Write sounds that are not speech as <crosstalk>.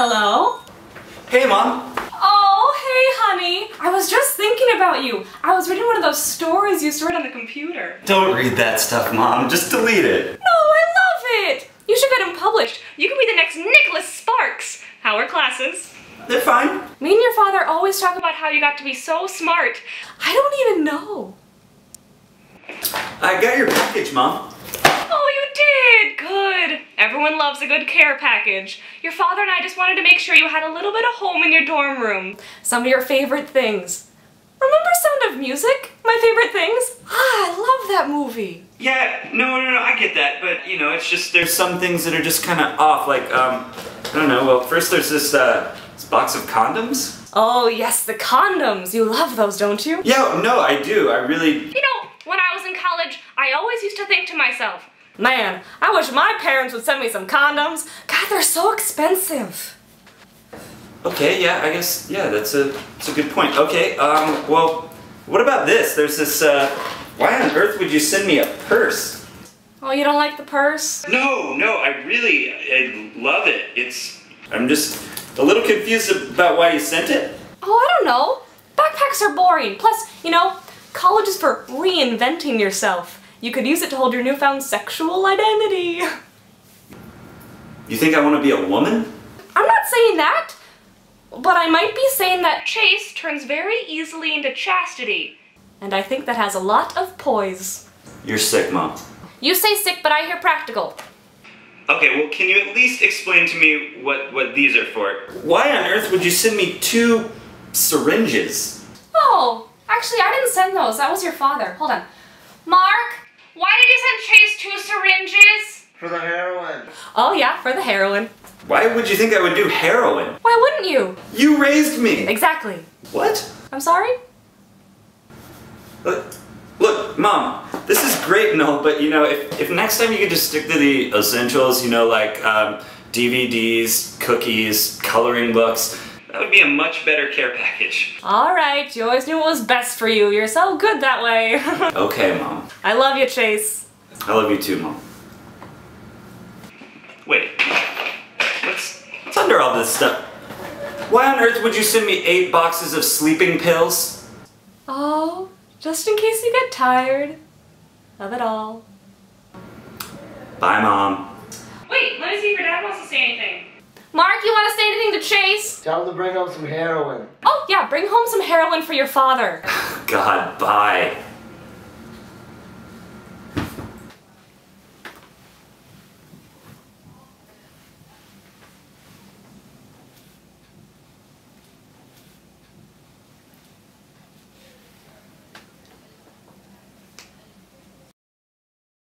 Hello? Hey, Mom. Oh, hey, honey. I was just thinking about you. I was reading one of those stories you used to read on the computer. Don't read that stuff, Mom. Just delete it. No, I love it. You should get them published. You could be the next Nicholas Sparks. How are classes? They're fine. Me and your father always talk about how you got to be so smart. I don't even know. I got your package, Mom. Oh, you did! Good. Everyone loves a good care package. Your father and I just wanted to make sure you had a little bit of home in your dorm room. Some of your favorite things. Remember Sound of Music? My favorite things? Ah, I love that movie. Yeah, no, no, no, I get that, but you know, it's just there's some things that are just kind of off. Like, um, I don't know. Well, first there's this uh, this box of condoms. Oh, yes, the condoms. You love those, don't you? Yeah, no, I do. I really. You know, when I was in college, I always used to think to myself, man, I wish my parents would send me some condoms. God, they're so expensive. Okay, yeah, I guess yeah, that's a that's a good point. Okay, um, well, what about this? There's this. Uh, why on earth would you send me a purse? Oh, you don't like the purse? No, no, I really, I love it. It's. I'm just a little confused about why you sent it. Oh, I don't know. Backpacks are boring. Plus, you know, college is for reinventing yourself. You could use it to hold your newfound sexual identity. You think I want to be a woman? I'm not saying that, but I might be saying that Chase turns very easily into chastity. And I think that has a lot of poise. You're sick, mom. You say sick, but I hear practical. Okay, well, can you at least explain to me what what these are for? Why on earth would you send me two syringes? Oh, actually, I didn't send those. That was your father. Hold on. Mark, why did you send Chase two syringes? For the heroin. Oh, yeah, for the heroin. Why would you think I would do heroin? Why wouldn't you? You raised me. Exactly. What? I'm sorry? Look, look, mom. This is great and all, but you know, if if next time you could just stick to the essentials, you know, like um, DVDs, cookies, coloring books. That would be a much better care package. All right, you always knew what was best for you. You're so good that way. <laughs> Okay, mom. I love you, Chase. I love you too, mom. Wait. What's, what's under all this stuff? Why on earth would you send me eight boxes of sleeping pills? Oh, just in case you get tired of it all. Bye, mom. Wait, let me see if your dad wants to say anything. Mark, you want to say anything to Chase? Tell him to bring home some heroin. Oh, yeah, bring home some heroin for your father. God, bye.